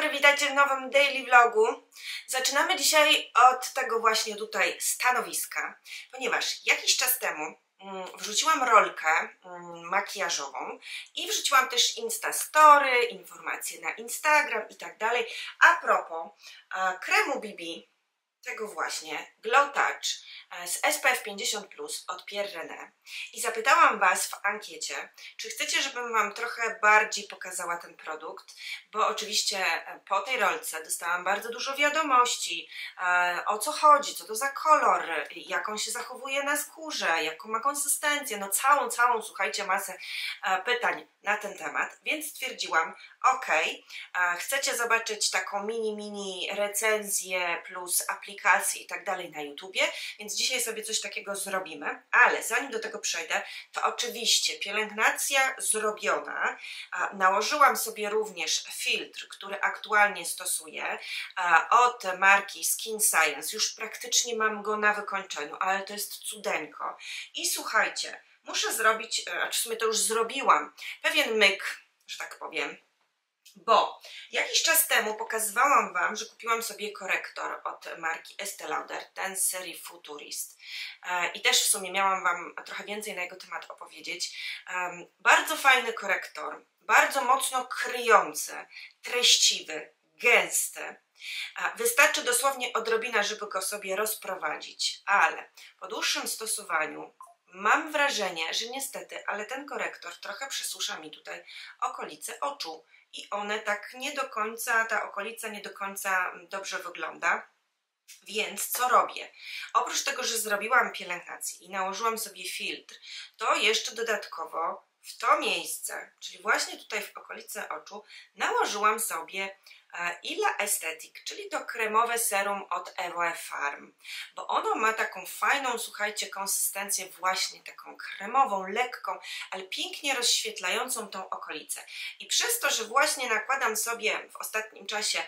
dobry, witajcie w nowym daily vlogu. Zaczynamy dzisiaj od tego właśnie tutaj stanowiska, ponieważ jakiś czas temu mm, wrzuciłam rolkę mm, makijażową i wrzuciłam też Instastory, informacje na Instagram i tak dalej. A propos kremu BB, tego właśnie. Glow Touch e, z SPF 50 od Pierre René. I zapytałam Was w ankiecie, czy chcecie, żebym Wam trochę bardziej pokazała ten produkt, bo oczywiście e, po tej rolce dostałam bardzo dużo wiadomości, e, o co chodzi, co to za kolor, jak on się zachowuje na skórze, jaką ma konsystencję, no całą, całą, słuchajcie, masę pytań na ten temat, więc stwierdziłam, ok, chcecie zobaczyć taką mini, mini recenzję plus aplikację i tak dalej na YouTubie, więc dzisiaj sobie coś takiego zrobimy, ale zanim do tego przejdę, to oczywiście pielęgnacja zrobiona, nałożyłam sobie również filtr, który aktualnie stosuję od marki Skin Science, już praktycznie mam go na wykończeniu, ale to jest cudeńko. I słuchajcie, muszę zrobić, e, a w sumie to już zrobiłam, pewien myk, że tak powiem, bo jakiś czas temu pokazywałam Wam, że kupiłam sobie korektor od marki Estée Lauder, ten z serii Futurist e, i też w sumie miałam Wam trochę więcej na jego temat opowiedzieć. Bardzo fajny korektor, bardzo mocno kryjący, treściwy, gęsty. Wystarczy dosłownie odrobina, żeby go sobie rozprowadzić, ale po dłuższym stosowaniu mam wrażenie, że niestety, ale ten korektor trochę przysusza mi tutaj okolice oczu i one tak nie do końca, ta okolica nie do końca dobrze wygląda. Więc co robię? Oprócz tego, że zrobiłam pielęgnację i nałożyłam sobie filtr, to jeszcze dodatkowo w to miejsce, czyli właśnie tutaj w okolice oczu, nałożyłam sobie Ila Aesthetic, czyli to kremowe serum od Evoe Farm, bo ono ma taką fajną, słuchajcie, konsystencję właśnie taką kremową, lekką, ale pięknie rozświetlającą tą okolicę. I przez to, że właśnie nakładam sobie w ostatnim czasie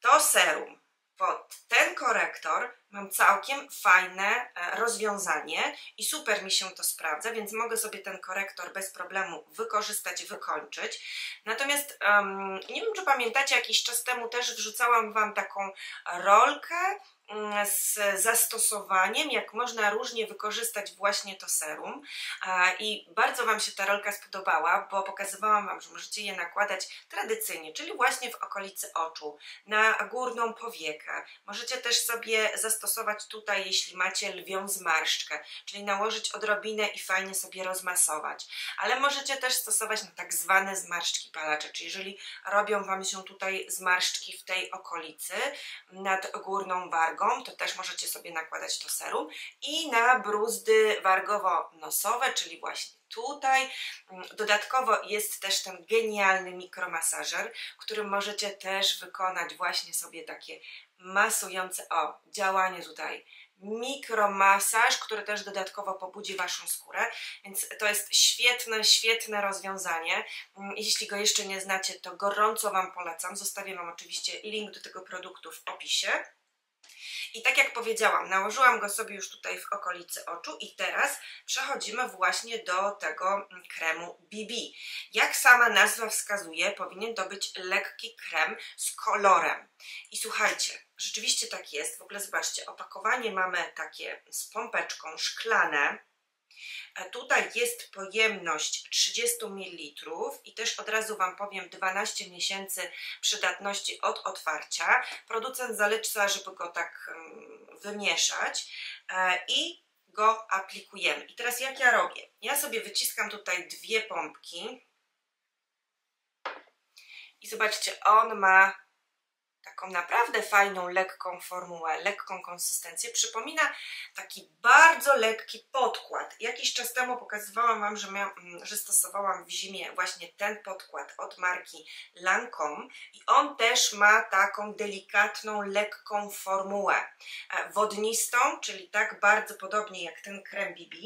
to serum pod ten korektor, mam całkiem fajne e, rozwiązanie i super mi się to sprawdza, więc mogę sobie ten korektor bez problemu wykorzystać, wykończyć. Natomiast um, nie wiem, czy pamiętacie, jakiś czas temu też wrzucałam Wam taką rolkę Mm, z zastosowaniem, jak można różnie wykorzystać właśnie to serum i bardzo Wam się ta rolka spodobała, bo pokazywałam Wam, że możecie je nakładać tradycyjnie, czyli właśnie w okolicy oczu, na górną powiekę. Możecie też sobie zastosować tutaj, jeśli macie lwią zmarszczkę, czyli nałożyć odrobinę i fajnie sobie rozmasować, ale możecie też stosować na tak zwane zmarszczki palacze, czyli jeżeli robią Wam się tutaj zmarszczki w tej okolicy nad górną wargą, to też możecie sobie nakładać to serum i na bruzdy wargowo-nosowe, czyli właśnie tutaj. Dodatkowo jest też ten genialny mikromasażer, którym możecie też wykonać właśnie sobie takie masujące, o, działanie tutaj mikromasaż, który też dodatkowo pobudzi Waszą skórę, więc to jest świetne, świetne rozwiązanie. Jeśli go jeszcze nie znacie, to gorąco Wam polecam. Zostawię Wam oczywiście link do tego produktu w opisie. I tak jak powiedziałam, nałożyłam go sobie już tutaj w okolicy oczu i teraz przechodzimy właśnie do tego kremu BB. Jak sama nazwa wskazuje, powinien to być lekki krem z kolorem. I słuchajcie, rzeczywiście tak jest. W ogóle zobaczcie, opakowanie mamy takie z pompeczką szklane, Tutaj jest pojemność 30 ml i też od razu Wam powiem 12 miesięcy przydatności od otwarcia. Producent zaleca, żeby go tak wymieszać e, i go aplikujemy. I teraz jak ja robię? Ja sobie wyciskam tutaj dwie pompki i zobaczcie, on ma taką naprawdę fajną, lekką formułę, lekką konsystencję. Przypomina taki bardzo lekki podkład. Jakiś czas temu pokazywałam Wam, że, miałam, mm, że stosowałam w zimie właśnie ten podkład od marki Lancome i on też ma taką delikatną, lekką formułę e, wodnistą, czyli tak bardzo podobnie jak ten krem BB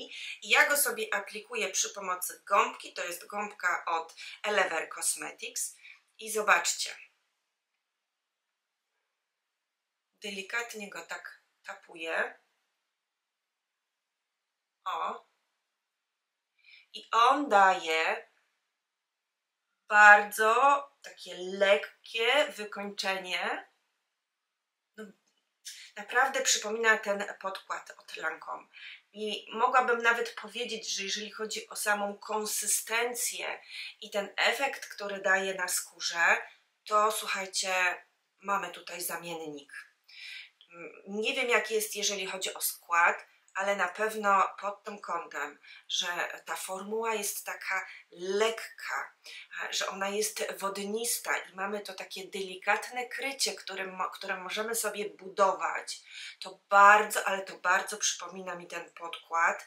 i ja go sobie aplikuję przy pomocy gąbki, to jest gąbka od Elever Cosmetics i zobaczcie, delikatnie go tak tapuję. O. I on daje bardzo takie lekkie wykończenie. No, naprawdę przypomina ten podkład od Lancome. I mogłabym nawet powiedzieć, że jeżeli chodzi o samą konsystencję i ten efekt, który daje na skórze, to słuchajcie, mamy tutaj zamiennik. Nie wiem, jaki jest, jeżeli chodzi o skład, ale na pewno pod tym kątem, że ta formuła jest taka lekka, że ona jest wodnista i mamy to takie delikatne krycie, którym, które możemy sobie budować, to bardzo, ale to bardzo przypomina mi ten podkład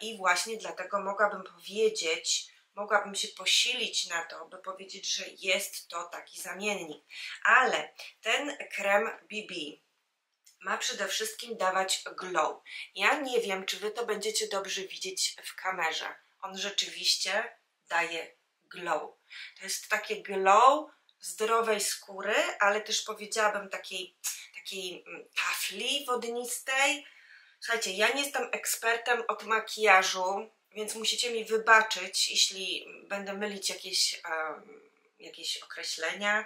i właśnie dlatego mogłabym powiedzieć, mogłabym się posilić na to, by powiedzieć, że jest to taki zamiennik. Ale ten krem BB ma przede wszystkim dawać glow. Ja nie wiem, czy Wy to będziecie dobrze widzieć w kamerze. On rzeczywiście daje glow. To jest takie glow zdrowej skóry, ale też powiedziałabym takiej, takiej mm, tafli wodnistej. Słuchajcie, ja nie jestem ekspertem od makijażu, więc musicie mi wybaczyć, jeśli będę mylić jakieś, um, jakieś określenia,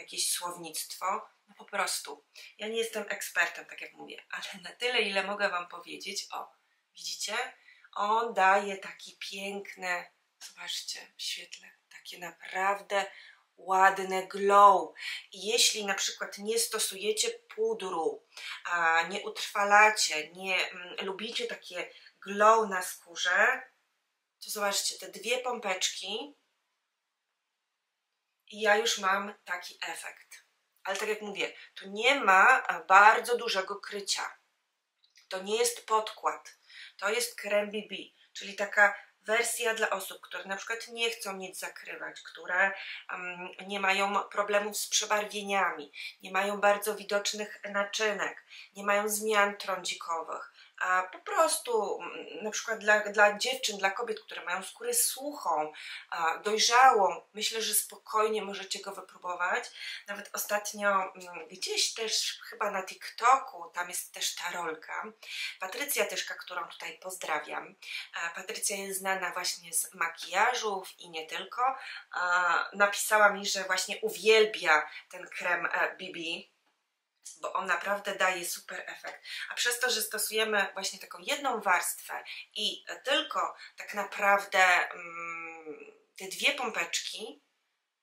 jakieś słownictwo. No po prostu. Ja nie jestem ekspertem, tak jak mówię, ale na tyle, ile mogę Wam powiedzieć, o, widzicie? On daje taki piękny, zobaczcie w świetle, takie naprawdę ładne glow. Jeśli na przykład nie stosujecie pudru, a nie utrwalacie, nie mm, lubicie takie glow na skórze, to zobaczcie, te dwie pompeczki i ja już mam taki efekt. Ale tak jak mówię, tu nie ma bardzo dużego krycia. To nie jest podkład. To jest krem BB, czyli taka wersja dla osób, które na przykład nie chcą nic zakrywać, które um, nie mają problemów z przebarwieniami, nie mają bardzo widocznych naczynek, nie mają zmian trądzikowych, po prostu mm, na przykład dla, dla dziewczyn, dla kobiet, które mają skórę suchą, dojrzałą, myślę, że spokojnie możecie go wypróbować. Nawet ostatnio mm, gdzieś też chyba na TikToku, tam jest też ta rolka, Patrycja Tyszka, którą tutaj pozdrawiam. Patrycja jest znana właśnie z makijażów i nie tylko. Napisała mi, że właśnie uwielbia ten krem BB, bo on naprawdę daje super efekt. A przez to, że stosujemy właśnie taką jedną warstwę i tylko tak naprawdę mm, te dwie pompeczki,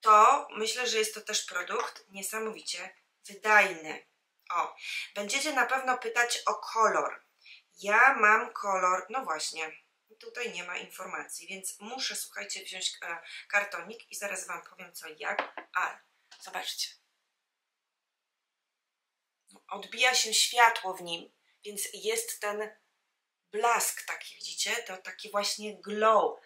to myślę, że jest to też produkt niesamowicie wydajny. O, będziecie na pewno pytać o kolor. Ja mam kolor, no właśnie, tutaj nie ma informacji, więc muszę, słuchajcie, wziąć e, kartonik i zaraz Wam powiem co i jak, ale zobaczcie odbija się światło w nim, więc jest ten blask taki, widzicie? To taki właśnie glow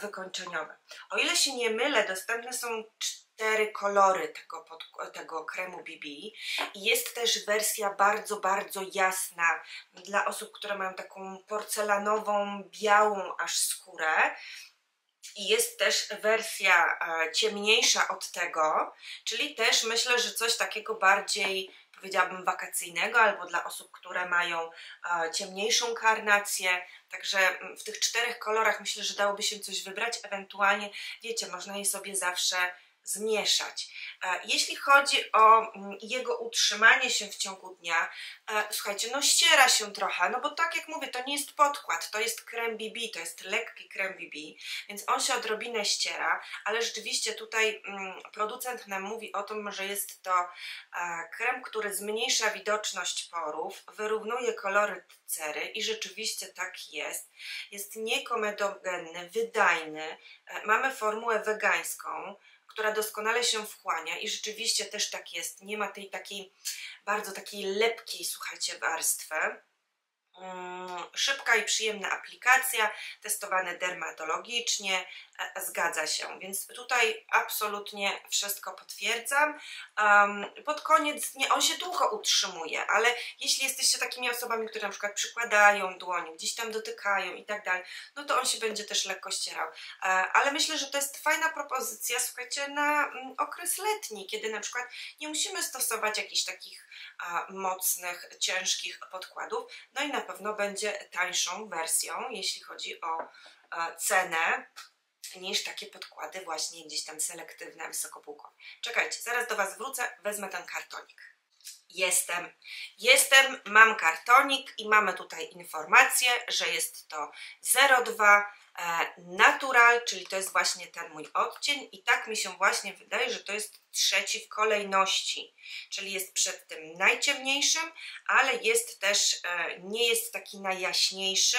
wykończeniowy. O ile się nie mylę, dostępne są cztery kolory tego, pod, tego kremu BB i jest też wersja bardzo, bardzo jasna dla osób, które mają taką porcelanową, białą aż skórę. I jest też wersja ciemniejsza od tego, czyli też myślę, że coś takiego bardziej powiedziałabym wakacyjnego albo dla osób, które mają e, ciemniejszą karnację. Także mm, w tych czterech kolorach myślę, że dałoby się coś wybrać. Ewentualnie, wiecie, można je sobie zawsze zmieszać. E, jeśli chodzi o mm, jego utrzymanie się w ciągu dnia, e, słuchajcie, no ściera się trochę, no bo tak jak mówię, to nie jest podkład, to jest krem BB, to jest lekki krem BB, więc on się odrobinę ściera, ale rzeczywiście tutaj mm, producent nam mówi o tym, że jest to e, krem, który zmniejsza widoczność porów, wyrównuje kolory cery i rzeczywiście tak jest. Jest niekomedogenny, wydajny, mamy formułę wegańską, która doskonale się wchłania i rzeczywiście też tak jest. Nie ma tej takiej bardzo takiej lepkiej, słuchajcie, warstwy. Mm, szybka i przyjemna aplikacja, testowane dermatologicznie, zgadza się, więc tutaj absolutnie wszystko potwierdzam. Pod koniec nie, on się długo utrzymuje, ale jeśli jesteście takimi osobami, które na przykład przykładają dłonie, gdzieś tam dotykają i tak dalej, no to on się będzie też lekko ścierał. E, ale myślę, że to jest fajna propozycja, słuchajcie, na mm, okres letni, kiedy na przykład nie musimy stosować jakichś takich mocnych, ciężkich podkładów, no i na pewno będzie tańszą wersją, jeśli chodzi o a, cenę niż takie podkłady właśnie gdzieś tam selektywne, wysokopółkowe. Czekajcie, zaraz do Was wrócę, wezmę ten kartonik. Jestem. Jestem, mam kartonik i mamy tutaj informację, że jest to 02 e, Natural, czyli to jest właśnie ten mój odcień i tak mi się właśnie wydaje, że to jest trzeci w kolejności, czyli jest przed tym najciemniejszym, ale jest też, e, nie jest taki najjaśniejszy,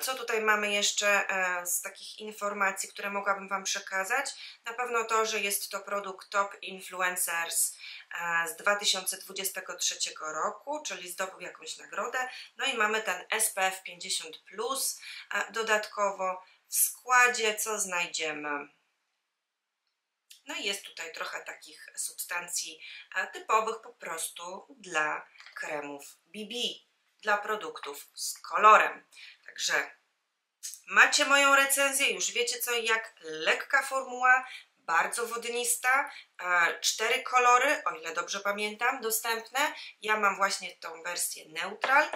co tutaj mamy jeszcze e, z takich informacji, które mogłabym Wam przekazać? Na pewno to, że jest to produkt Top Influencers e, z 2023 roku, czyli zdobył jakąś nagrodę. No i mamy ten SPF 50 Plus e, dodatkowo w składzie, co znajdziemy. No i jest tutaj trochę takich substancji typowych po prostu dla kremów BB dla produktów z kolorem. Także macie moją recenzję, już wiecie co jak, lekka formuła, bardzo wodnista, e, cztery kolory, o ile dobrze pamiętam, dostępne. Ja mam właśnie tą wersję neutral.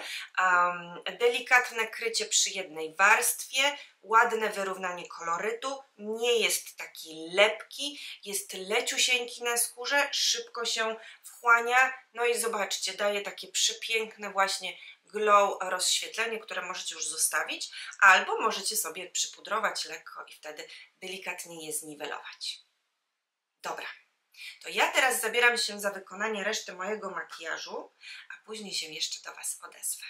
Delikatne krycie przy jednej warstwie, ładne wyrównanie kolorytu, nie jest taki lepki, jest leciusieńki na skórze, szybko się wchłania, no i zobaczcie, daje takie przepiękne właśnie glow rozświetlenie, które możecie już zostawić, albo możecie sobie przypudrować lekko i wtedy delikatnie je zniwelować. Dobra, to ja teraz zabieram się za wykonanie reszty mojego makijażu, a później się jeszcze do Was odezwę.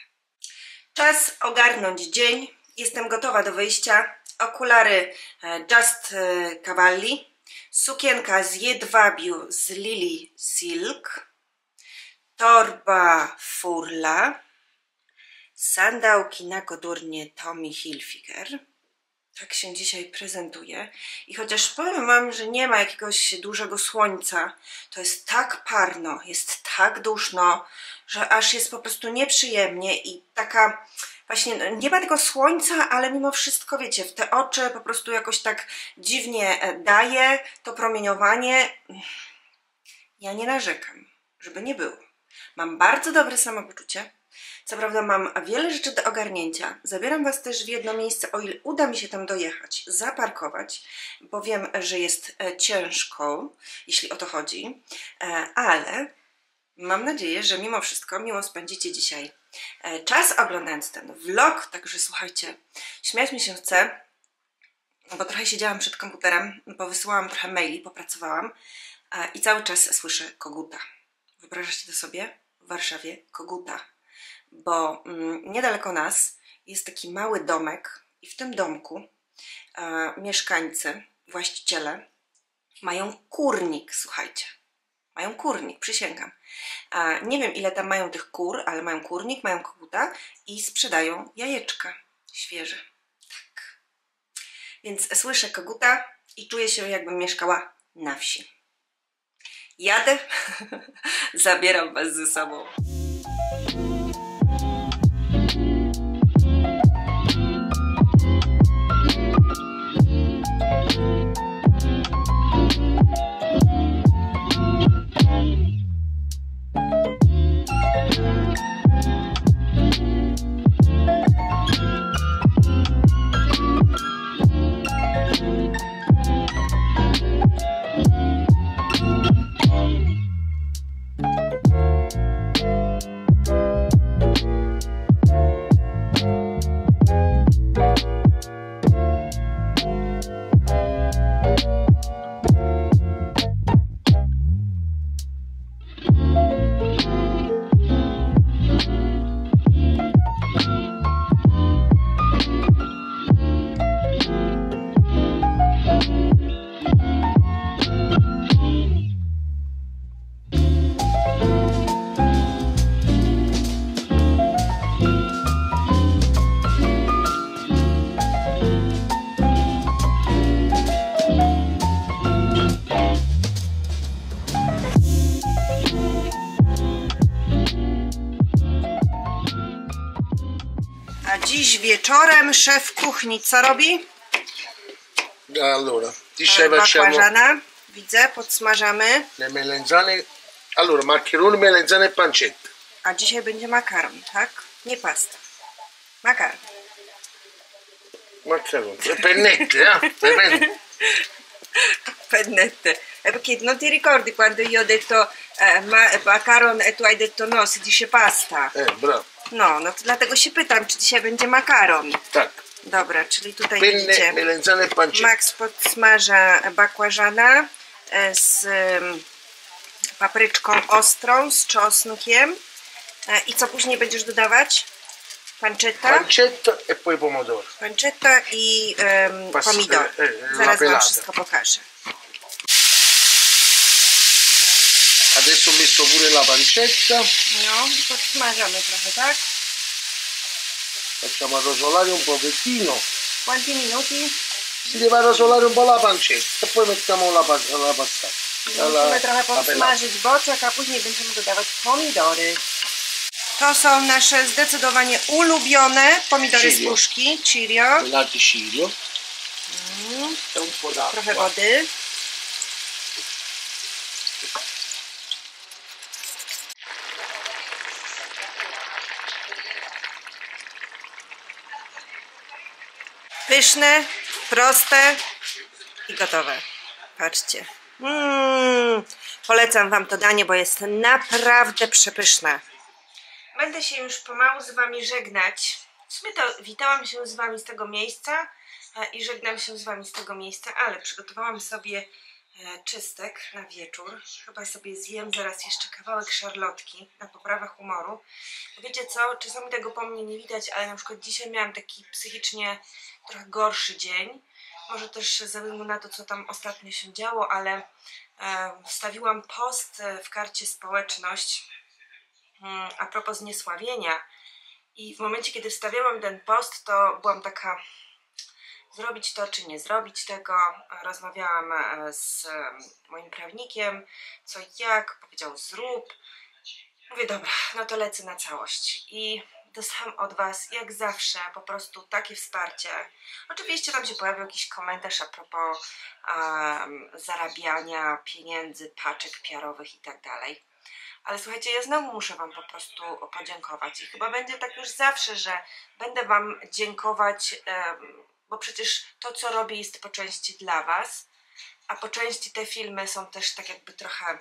Czas ogarnąć dzień. Jestem gotowa do wyjścia. Okulary e, Just e, Cavalli, sukienka z jedwabiu z Lily Silk, torba Furla, Sandałki na kodurnie Tommy Hilfiger. Tak się dzisiaj prezentuje. I chociaż powiem Wam, że nie ma jakiegoś dużego słońca, to jest tak parno, jest tak duszno, że aż jest po prostu nieprzyjemnie i taka właśnie no, nie ma tego słońca, ale mimo wszystko, wiecie, w te oczy po prostu jakoś tak dziwnie e, daje to promieniowanie. Ja nie narzekam, żeby nie było. Mam bardzo dobre samopoczucie co prawda mam wiele rzeczy do ogarnięcia. Zabieram Was też w jedno miejsce, o ile uda mi się tam dojechać, zaparkować, bo wiem, że jest e, ciężko, jeśli o to chodzi, e, ale mam nadzieję, że mimo wszystko miło spędzicie dzisiaj czas oglądając ten vlog, także słuchajcie, śmiać mi się chce, bo trochę siedziałam przed komputerem, powysyłałam trochę maili, popracowałam i cały czas słyszę koguta. Wyobrażacie to sobie? W Warszawie koguta bo mm, niedaleko nas jest taki mały domek i w tym domku e, mieszkańcy, właściciele mają kurnik, słuchajcie. Mają kurnik, przysięgam. Nie wiem ile tam mają tych kur, ale mają kurnik, mają koguta i sprzedają jajeczka świeże. Tak. Więc słyszę koguta i czuję się jakbym mieszkała na wsi. Jadę, zabieram Was ze sobą. Szef kuchni co robi? Allora, dzisiaj facciamo Bakłażana. Widzę, podsmażamy. le melenzane. Allora, maccheroni, melenzane e pancetta. A dzisiaj będzie makaron, tak? Nie pasta. Makaron. Maccheroni. Le pennette, eh? Le penne. Pennette. Eh, Perché non ti ricordi quando io ho detto eh, ma, macaron e tu hai detto no, si dice pasta. Eh, bravo. No, no to dlatego się pytam, czy dzisiaj będzie makaron. Tak. Dobra, czyli tutaj Penne, widzicie. melenzane e pancetta. Max podsmaża bakłażana e, z papryczką ostrą, z czosnkiem. E, I co później będziesz dodawać? Pancetta? Pancetta e poi pomodoro. Pancetta i Pas- pomidor. e, Zaraz Wam wszystko pokażę. Adesso ho messo pure la pancetta. No i podsmażamy trochę, tak? Facciamo arrosolare un pochettino. Quanti minuti? Si deve arrosolare un po' la pancetta. E poi mettiamo la, la pasta. La, la, Musimy trochę podsmażyć boczek, a później będziemy dodawać pomidory. To są nasze zdecydowanie ulubione pomidory z Cirio. puszki, Cirio. Pelati cirio. Mm, E. Trochę wody. Pyszne, proste i gotowe. Patrzcie. Mm, polecam Wam to danie, bo jest naprawdę przepyszne. Będę się już pomału z Wami żegnać. W sumie to witałam się z Wami z tego miejsca e, i żegnam się z Wami z tego miejsca, ale przygotowałam sobie czystek na wieczór. Chyba sobie zjem zaraz jeszcze kawałek szarlotki na poprawę humoru. Wiecie co, czasami tego po mnie nie widać, ale na przykład dzisiaj miałam taki psychicznie trochę gorszy dzień. Może też ze względu na to, co tam ostatnio się działo, ale e, wstawiłam post e, w karcie społeczność mm, a propos zniesławienia. I w momencie, kiedy wstawiałam ten post, to byłam taka zrobić to, czy nie zrobić tego. Rozmawiałam e, z moim prawnikiem, co jak, powiedział zrób. Mówię, dobra, no to lecę na całość. I dostałam od Was, jak zawsze, po prostu takie wsparcie. Oczywiście tam się pojawił jakiś komentarz a propos em, zarabiania pieniędzy, paczek PR-owych i tak dalej. Ale słuchajcie, ja znowu muszę Wam po prostu podziękować i chyba będzie tak już zawsze, że będę Wam dziękować, em, bo przecież to, co robię, jest po części dla Was, a po części te filmy są też tak jakby trochę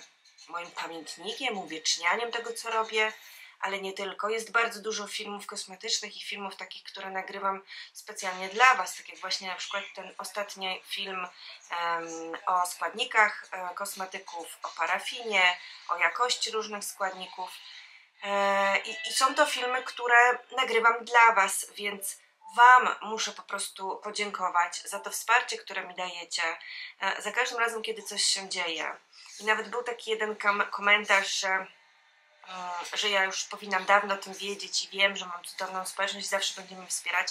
moim pamiętnikiem, uwiecznianiem tego, co robię, ale nie tylko. Jest bardzo dużo filmów kosmetycznych i filmów takich, które nagrywam specjalnie dla Was, tak jak właśnie na przykład ten ostatni film em, o składnikach e, kosmetyków, o parafinie, o jakości różnych składników. E, I, I są to filmy, które nagrywam dla Was, więc Wam muszę po prostu podziękować za to wsparcie, które mi dajecie, e, za każdym razem, kiedy coś się dzieje. I nawet był taki jeden komentarz, że, mm, że ja już powinnam dawno o tym wiedzieć i wiem, że mam cudowną społeczność, zawsze będzie mnie wspierać.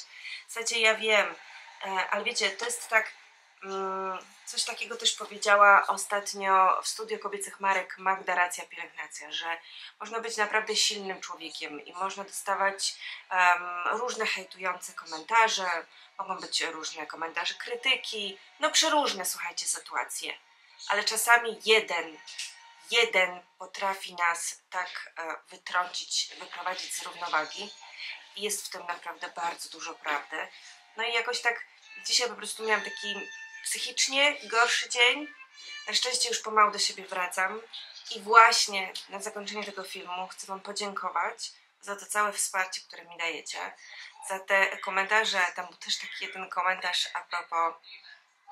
Słuchajcie, ja wiem, e, ale wiecie, to jest tak, coś takiego też powiedziała ostatnio w studio kobiecych marek Magda Racja Pielęgnacja, że można być naprawdę silnym człowiekiem i można dostawać em, różne hejtujące komentarze, mogą być różne komentarze krytyki, no przeróżne, słuchajcie, sytuacje. Ale czasami jeden, jeden potrafi nas tak e, wytrącić, wyprowadzić z równowagi i jest w tym naprawdę bardzo dużo prawdy. No i jakoś tak dzisiaj po prostu miałam taki psychicznie gorszy dzień. Na szczęście już pomału do siebie wracam. I właśnie na zakończenie tego filmu chcę Wam podziękować za to całe wsparcie, które mi dajecie. Za te komentarze, tam był też taki jeden komentarz a propos,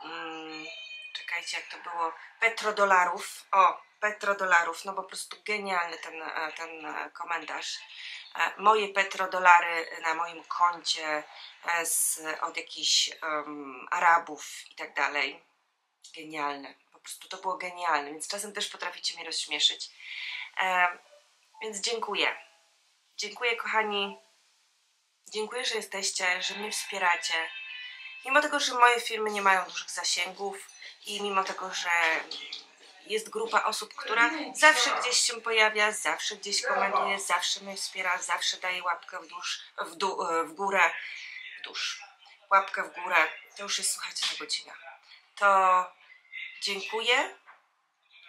mm, czekajcie jak to było, petrodolarów. O, petrodolarów, no po prostu genialny ten, e, ten e, komentarz. E, Moje petrodolary na moim koncie e, z, od jakichś em, Arabów i tak dalej. Genialne. Po prostu to było genialne, więc czasem też potraficie mnie rozśmieszyć. E, więc dziękuję. Dziękuję, kochani. Dziękuję, że jesteście, że mnie wspieracie. Mimo tego, że moje filmy nie mają dużych zasięgów i mimo tego, że jest grupa osób, która zawsze gdzieś się pojawia, zawsze gdzieś komentuje, zawsze mnie wspiera, zawsze daje łapkę w, dusz, w, dół, w górę, w dusz, łapkę w górę. To już jest, słuchajcie, ta godzina. To dziękuję.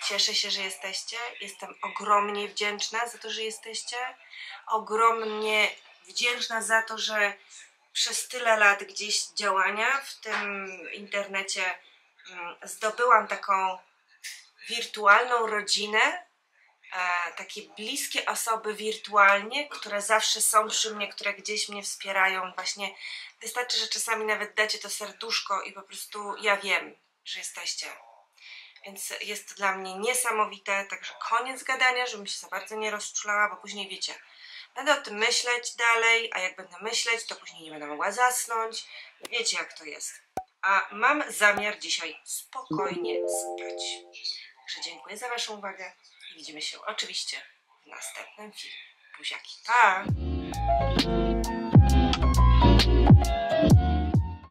Cieszę się, że jesteście. Jestem ogromnie wdzięczna za to, że jesteście. Ogromnie wdzięczna za to, że przez tyle lat gdzieś działania w tym internecie mm, zdobyłam taką wirtualną rodzinę, e, takie bliskie osoby wirtualnie, które zawsze są przy mnie, które gdzieś mnie wspierają. Właśnie wystarczy, że czasami nawet dacie to serduszko i po prostu ja wiem, że jesteście. Więc jest to dla mnie niesamowite, także koniec gadania, żebym się za bardzo nie rozczulała, bo później wiecie, będę o tym myśleć dalej, a jak będę myśleć, to później nie będę mogła zasnąć. Wiecie jak to jest. A mam zamiar dzisiaj spokojnie spać. Także dziękuję za Waszą uwagę i widzimy się oczywiście w następnym filmie. Buziaki, pa!